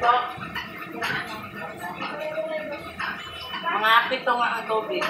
po. Mga pito nga ang tubig.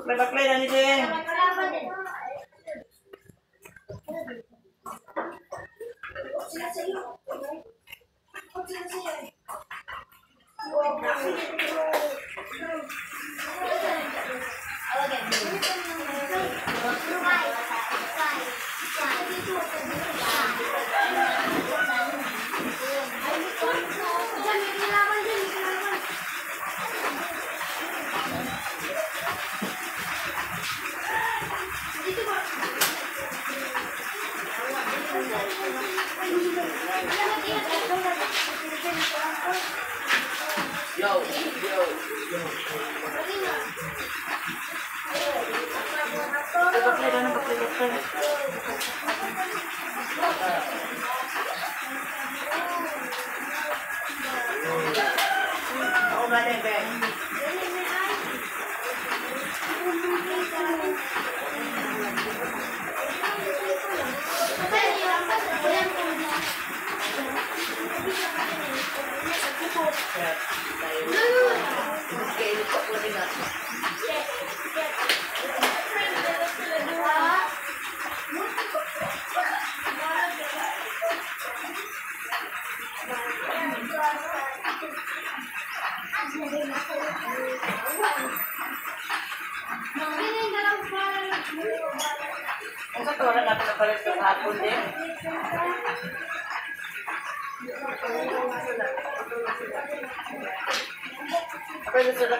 Paklay-paklay aja deh.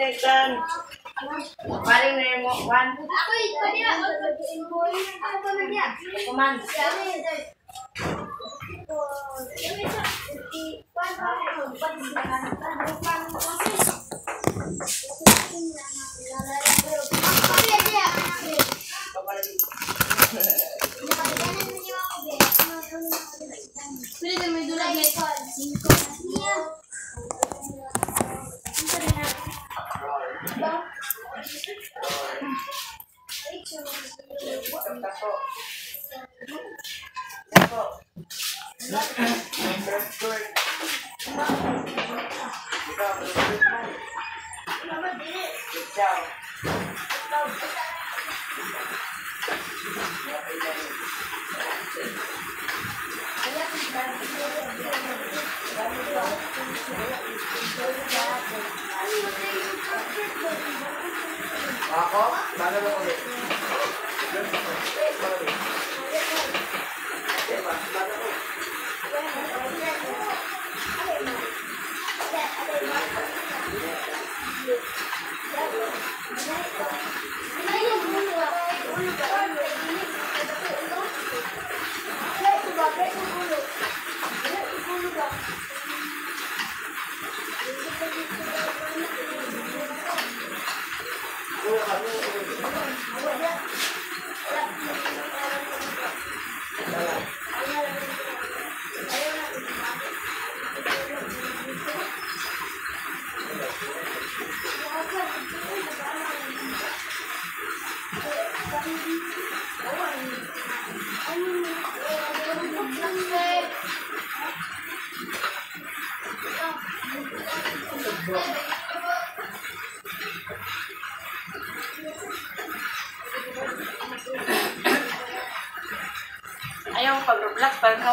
Kan? Paling na yung one. Ako, ito niya. Ako pa na niya. Kuman. Ako? Bago na ulit. Diba? Bago ulit. Ayaw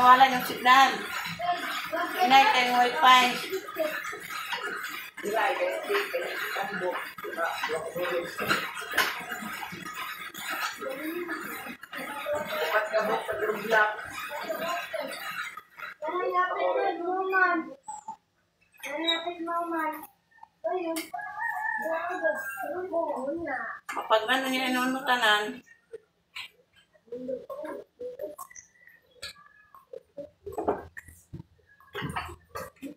nawalan yung signal. Inay kayong wifi. Diba, Dapat ka mo pag-vlog.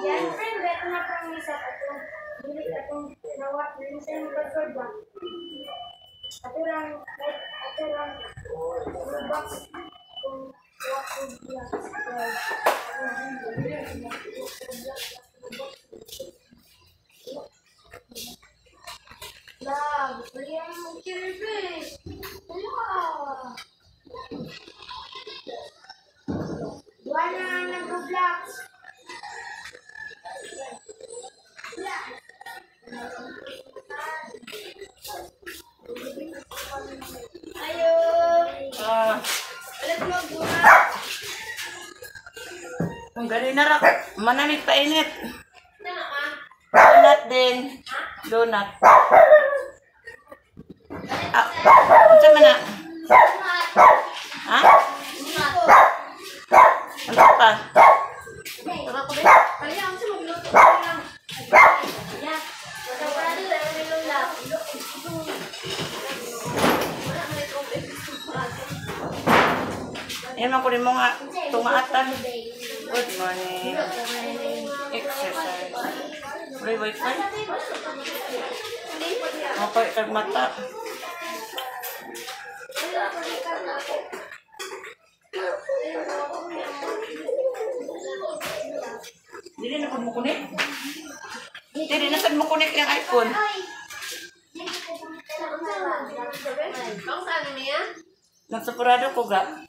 Yan, friend, beto na pang isa ato. Dili atong nawat na sa would Kung galing na rak, manamig pa init. Donut din. Donut. Ah, ano man na? Yan man ko rin mo nga tungaatan. Good morning. Exercise. Free wifi. Mapay kag mata. Dili na pud mo kunik. Dili na sad mo kunik yung iPhone. Ang saan niya? Nagsapurado ko ga.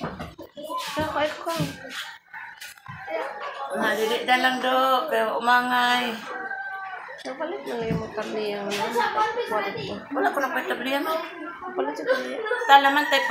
ay ko. Nga do pero umangay. So palit na yung boleh mo. Wala ko na pa tabliya mo. Palit